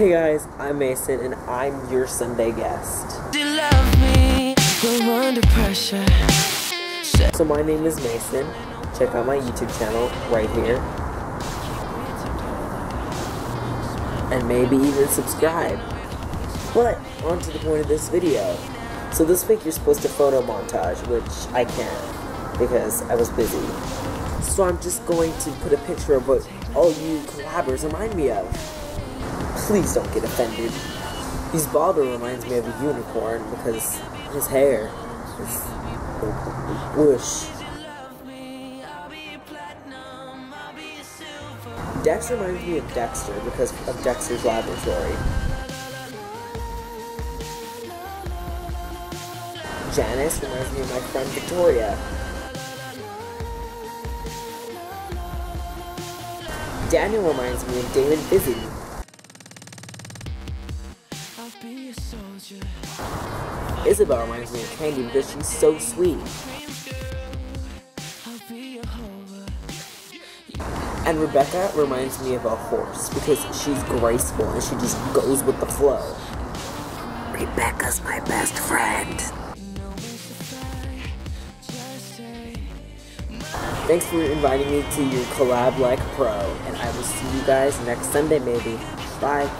Hey guys, I'm Mason and I'm your Sunday guest. Me. So my name is Mason. Check out my YouTube channel right here. And maybe even subscribe. But on to the point of this video. So this week you're supposed to photo montage, which I can't because I was busy. So I'm just going to put a picture of what all you collabers remind me of. Please don't get offended. His balding reminds me of a unicorn because his hair is whoosh. Dex reminds me of Dexter because of Dexter's laboratory. Janice reminds me of my friend Victoria. Daniel reminds me of Damon Busy. Isabel reminds me of Candy because she's so sweet. And Rebecca reminds me of a horse because she's graceful and she just goes with the flow. Rebecca's my best friend. Thanks for inviting me to your collab like pro, and I will see you guys next Sunday maybe. Bye.